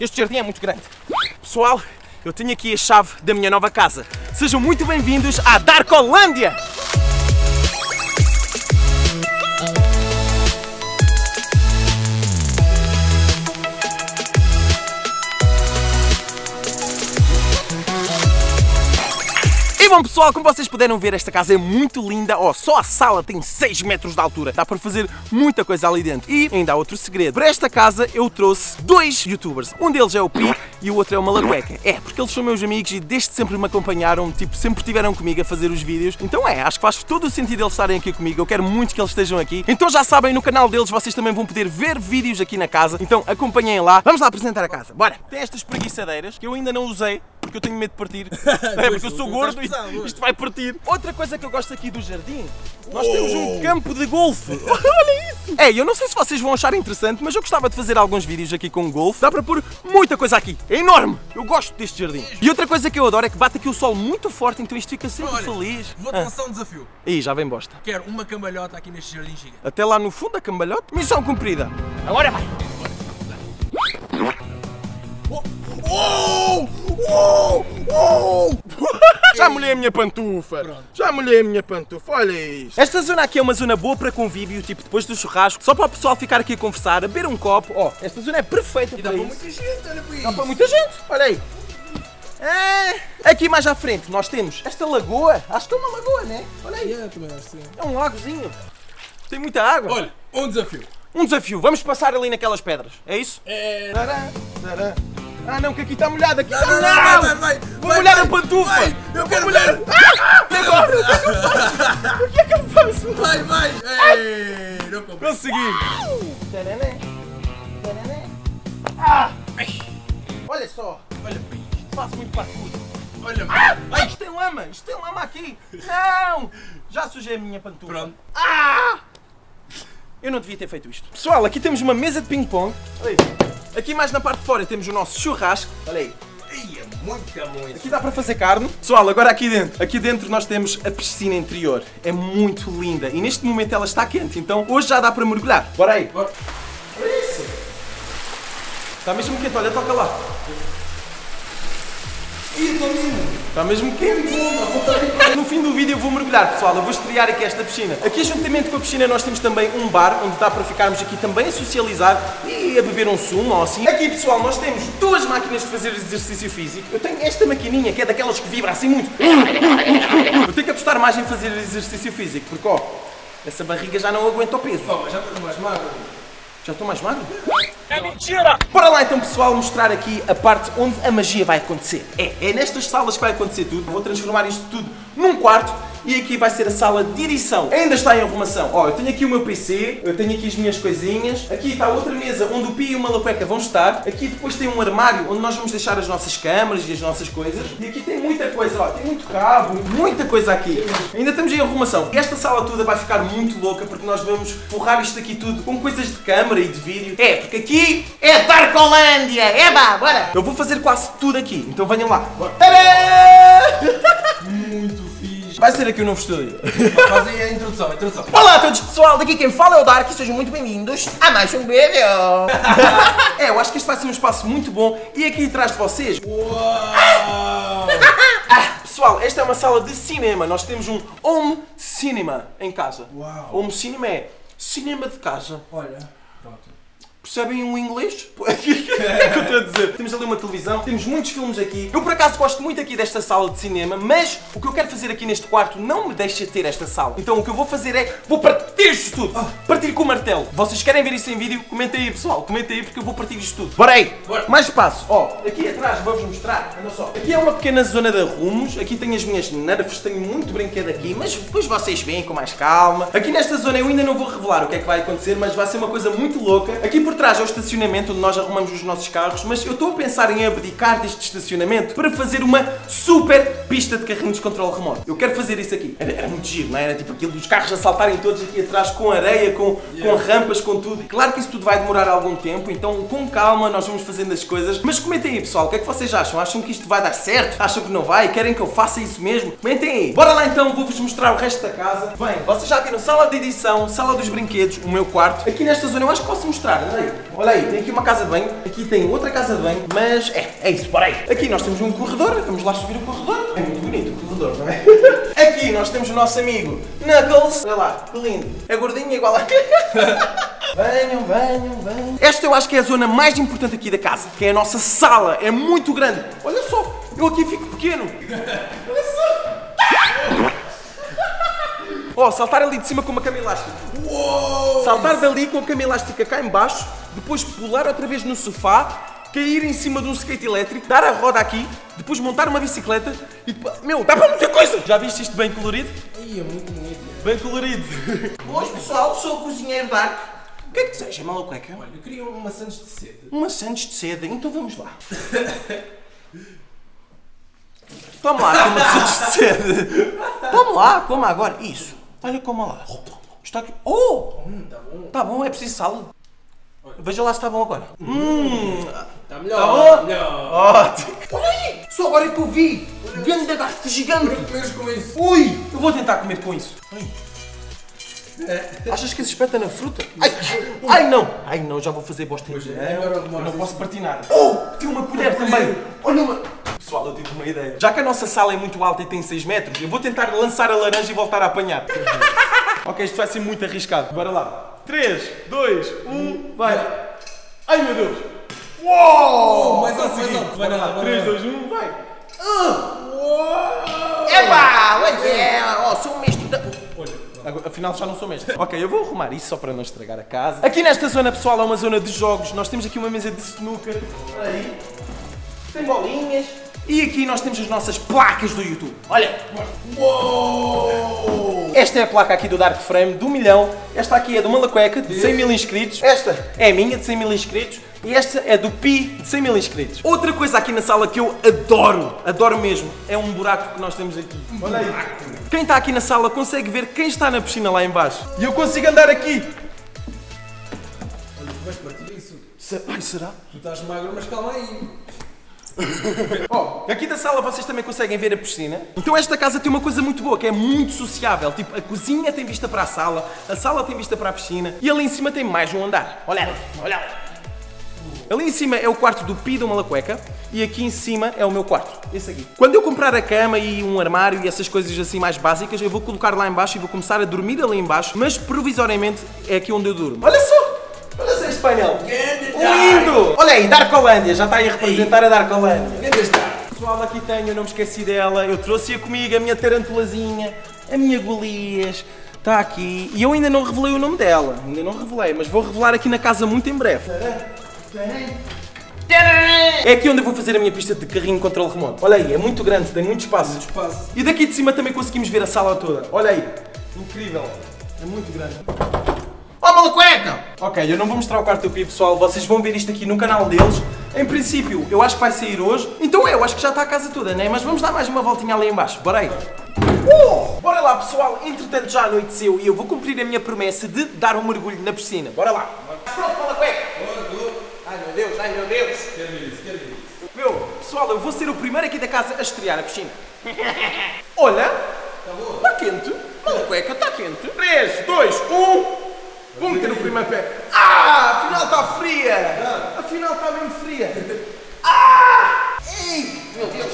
Este jardim é muito grande. Pessoal, eu tenho aqui a chave da minha nova casa. Sejam muito bem-vindos à Darkolândia! Bom pessoal, como vocês puderam ver, esta casa é muito linda. Ó, oh, só a sala tem 6 metros de altura. Dá para fazer muita coisa ali dentro. E ainda há outro segredo. Para esta casa eu trouxe dois youtubers. Um deles é o Pi e o outro é o Malacueca. É, porque eles são meus amigos e desde sempre me acompanharam, tipo, sempre estiveram comigo a fazer os vídeos. Então é, acho que faz todo o sentido eles estarem aqui comigo. Eu quero muito que eles estejam aqui. Então já sabem, no canal deles vocês também vão poder ver vídeos aqui na casa. Então acompanhem lá. Vamos lá apresentar a casa. Bora! Tem estas preguiçadeiras que eu ainda não usei porque eu tenho medo de partir. é porque eu sou gordo e isto vai partir. Outra coisa que eu gosto aqui do jardim, nós temos um campo de golfe. Olha isso! É, eu não sei se vocês vão achar interessante, mas eu gostava de fazer alguns vídeos aqui com golfe. Dá para pôr muita coisa aqui. É enorme! Eu gosto deste jardim. E outra coisa que eu adoro é que bate aqui o sol muito forte, então isto fica sempre Olha, feliz. Vou-te Ah. lançar um desafio. Ih, já vem bosta. Quero uma cambalhota aqui neste jardim giga. Até lá no fundo a cambalhota. Missão cumprida. Agora vai. Já molhei a minha pantufa. Já molhei a minha pantufa. Olha isso. Esta zona aqui é uma zona boa para convívio, tipo depois do churrasco, só para o pessoal ficar aqui a conversar, a beber um copo. Ó, esta zona é perfeita E dá para para isso. muita gente, olha para Dá isso. para muita gente. Olha aí. É. Aqui mais à frente nós temos esta lagoa. Acho que é uma lagoa, né? Olha aí. É, também acho que sim. É um lagozinho. Tem muita água. Olha, um desafio. Um desafio. Vamos passar ali naquelas pedras. É isso? É... Tará, tará. Ah não, que aqui está molhado. Aqui está Não, não, molhado. vai, vai, Vou vai, molhar vai, a pantufa. vai. Eu quero molhar. Ah! E agora? O que é que eu faço? Vai, vai! Ei, não comprei. Consegui! Tarané, tarané. Ah! Olha só, Olha para isto. faço muito parkour. Olha Ah! Ai, isto tem lama, isto tem lama aqui. Não! Já sujei a minha pantufa. Pronto. Ah! Eu não devia ter feito isto. Pessoal, aqui temos uma mesa de ping-pong. Olha aí. Aqui mais na parte de fora temos o nosso churrasco. Olha aí. Ei, é muito, muito. Aqui dá para fazer carne. Pessoal, agora aqui dentro. Aqui dentro nós temos a piscina interior. É muito linda. E neste momento ela está quente. Então hoje já dá para mergulhar. Bora aí. Bora. Olha isso. Está mesmo quente. Olha, toca lá. Ih, Toninho. Está mesmo quente. No fim do vídeo eu vou mergulhar, pessoal. Eu vou estrear aqui esta piscina. Aqui, juntamente com a piscina, nós temos também um bar onde dá para ficarmos aqui também a socializar e a beber um sumo ou assim. Aqui, pessoal, nós temos duas máquinas de fazer exercício físico. Eu tenho esta maquininha que é daquelas que vibra assim muito. Eu tenho que apostar mais em fazer exercício físico, porque ó, essa barriga já não aguenta o peso. Oh, mas já estou mais magro. Já estou mais magro? É mentira! Bora lá então, pessoal, mostrar aqui a parte onde a magia vai acontecer. É, é nestas salas que vai acontecer tudo. Vou transformar isto tudo num quarto e aqui vai ser a sala de edição. Ainda está em arrumação. Ó, eu tenho aqui o meu PC, eu tenho aqui as minhas coisinhas. Aqui está outra mesa onde o Pi e o Malacueca vão estar. Aqui depois tem um armário onde nós vamos deixar as nossas câmaras e as nossas coisas. E aqui tem muita coisa, ó, tem muito cabo, muita coisa aqui. Ainda estamos em arrumação. Esta sala toda vai ficar muito louca porque nós vamos forrar isto aqui tudo com coisas de câmara e de vídeo. É, porque aqui é Darkolândia! Eba, bora! Eu vou fazer quase tudo aqui, então venham lá. Tadã! Muito. Vai ser aqui o novo estúdio. Faz aí a introdução, a introdução. Olá a todos pessoal, daqui quem fala é o Dark e sejam muito bem-vindos a mais um vídeo. é, eu acho que este vai ser um espaço muito bom e aqui atrás de vocês Uau! Ah, pessoal, esta é uma sala de cinema. Nós temos um home cinema em casa. Uau. Home cinema é cinema de casa. Olha, pronto. Percebem o inglês? O que é que eu estou a dizer? Temos ali uma televisão, temos muitos filmes aqui. Eu por acaso gosto muito aqui desta sala de cinema, mas o que eu quero fazer aqui neste quarto não me deixa ter esta sala. Então o que eu vou fazer é, vou partir isto tudo. Partir com o martelo. Vocês querem ver isso em vídeo? Comentem aí pessoal, comentem aí porque eu vou partir isto tudo. Bora aí! Bora. Mais espaço. Ó, aqui atrás vou-vos mostrar. Olha só. Aqui é uma pequena zona de arrumos. Aqui tenho as minhas nervos, tenho muito brinquedo aqui, mas depois vocês veem com mais calma. Aqui nesta zona eu ainda não vou revelar o que é que vai acontecer, mas vai ser uma coisa muito louca. Aqui por trás é o estacionamento onde nós arrumamos os nossos carros, mas eu estou a pensar em abdicar deste estacionamento para fazer uma super pista de carrinhos de controle remoto. Eu quero fazer isso aqui. Era, era muito giro, não é? Era tipo aquilo dos carros a saltarem todos aqui atrás com areia, com, com rampas, com tudo. Claro que isso tudo vai demorar algum tempo, então com calma nós vamos fazendo as coisas. Mas comentem aí, pessoal, o que é que vocês acham? Acham que isto vai dar certo? Acham que não vai? Querem que eu faça isso mesmo? Comentem aí. Bora lá então, vou-vos mostrar o resto da casa. Bem, vocês já viram sala de edição, sala dos brinquedos, o meu quarto. Aqui nesta zona eu acho que posso mostrar. Olha olha aí tem aqui uma casa de banho, aqui tem outra casa de banho, mas é, é isso, bora aí. Aqui nós temos um corredor, vamos lá subir o corredor. É muito bonito o corredor, não é? Aqui nós temos o nosso amigo Knuckles. Olha lá, que lindo. É gordinho igual a... Venham, venham, venham. Esta eu acho que é a zona mais importante aqui da casa, que é a nossa sala. É muito grande. Olha só, eu aqui fico pequeno. Olha só. Oh, saltar ali de cima com uma cama elástica. Saltar dali com a cama elástica cá em baixo, depois pular outra vez no sofá, cair em cima de um skate elétrico, dar a roda aqui, depois montar uma bicicleta e depois... Meu, dá para muita coisa! Já viste isto bem colorido? Ih, é muito bonito. Bem colorido. Hoje, pessoal, sou o cozinheiro da arte. O que é que deseja, maluqueca? Olha, eu queria uma Santos de seda. Uma Santos de seda, então vamos lá. Toma lá, uma Santos de seda. Toma lá, coma agora. Isso. Olha, coma lá. Está aqui. Oh! Hum, tá bom. Tá bom, é preciso sal. Veja lá se está bom agora. Hum, Tá melhor. tá bom? Tá melhor. Ótimo. Olha aí, só agora é que eu vi. Grande gato gigante. Com isso. Ui, eu vou tentar comer com isso. Ai. Achas que se espeta na fruta? Ai, ai não! Ai não, já vou fazer bosta. Pois é, Não, eu posso partir nada. Oh, tem uma colher também. Olha uma... Pessoal, eu tive uma ideia. Já que a nossa sala é muito alta e tem 6 metros, eu vou tentar lançar a laranja e voltar a apanhar. ok, isto vai ser muito arriscado. Bora lá. 3, 2, 1, vai. Ai meu Deus! Uou! mais alto, Consegui. mais alto. Vai lá. vai 3, nada. 2, 1, vai. Uou! Epá! Olha, oh, sou o mestre da... Agora, Afinal já não sou mestre. Ok, eu vou arrumar isso só para não estragar a casa. Aqui nesta zona, pessoal, é uma zona de jogos. Nós temos aqui uma mesa de snooker. Aí. Tem bolinhas. E aqui nós temos as nossas placas do YouTube. Olha. Uou! Esta é a placa aqui do Dark Frame, do milhão. Esta aqui é do Malacueca, de 100 mil inscritos. Esta é a minha, de 100 mil inscritos. E esta é do Pi, de 100 mil inscritos. Outra coisa aqui na sala que eu adoro, adoro mesmo, é um buraco que nós temos aqui. Olha aí. Quem está aqui na sala consegue ver quem está na piscina lá em baixo. E eu consigo andar aqui. Olha, tu vais partir isso. Se- Ai, será? Tu estás magro, mas calma aí. Ó, aqui da sala vocês também conseguem ver a piscina. Então esta casa tem uma coisa muito boa, que é muito sociável. Tipo, a cozinha tem vista para a sala, a sala tem vista para a piscina e ali em cima tem mais um andar. Olha ali, olha ali. Ali em cima é o quarto do Pi do Malacueca e aqui em cima é o meu quarto. Esse aqui. Quando eu comprar a cama e um armário e essas coisas assim mais básicas, eu vou colocar lá em baixo e vou começar a dormir ali em baixo, mas provisoriamente é aqui onde eu durmo. Olha só! Lindo! Olha aí, Darkolândia, já está aí a representar a Darkolândia. Pessoal, aqui tenho, eu não me esqueci dela. Eu trouxe-a comigo, a minha tarantulazinha, a minha Golias. Está aqui. E eu ainda não revelei o nome dela. Ainda não revelei, mas vou revelar aqui na casa muito em breve. É aqui onde eu vou fazer a minha pista de carrinho controle remoto. Olha aí, é muito grande, tem muito espaço. Espaço. E daqui de cima também conseguimos ver a sala toda. Olha aí. Incrível. É muito grande. Oh, malacueca! Ok, eu não vou mostrar o quarto do Pi, pessoal. Vocês vão ver isto aqui no canal deles. Em princípio, eu acho que vai sair hoje. Então é, eu acho que já está a casa toda, né? Mas vamos dar mais uma voltinha ali em baixo. Bora aí. Uh! Bora lá, pessoal. Entretanto, já anoiteceu e eu vou cumprir a minha promessa de dar um mergulho na piscina. Bora lá. Pronto, malacueca. Ai, meu Deus, ai, meu Deus. Quero isso, quero isso. Meu, pessoal, eu vou ser o primeiro aqui da casa a estrear a piscina. Olha, Tá está quente. Olha a cueca, está quente. 3, 2, 1. Vou meter o primeiro pé. Ah, afinal está fria. Afinal está mesmo fria. Ah! Ei, meu Deus.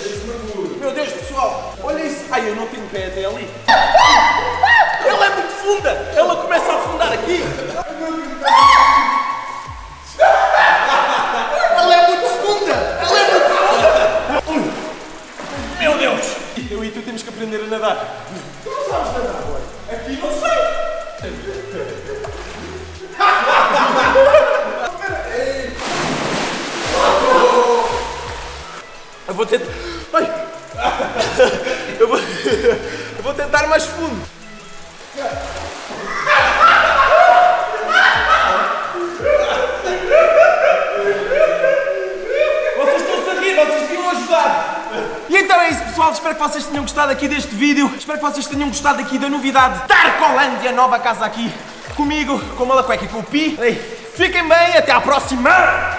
Meu Deus, pessoal, olha isso. Ai, eu não tenho pé até ali. Ela é muito funda. Ela começa a afundar aqui. Ela é muito funda! Ela é muito funda! Meu Deus! Eu e tu temos que aprender a nadar. Tu não sabes nadar, boy? Aqui não sei! Vou tentar. Ai! Eu vou, eu vou tentar mais fundo. Vocês estão-se a rir, vocês deviam ajudar. E então é isso, pessoal. Espero que vocês tenham gostado aqui deste vídeo. Espero que vocês tenham gostado aqui da novidade Darkolândia, nova casa aqui. comigo, com o Malacueca e com o Pi. Fiquem bem, até à próxima!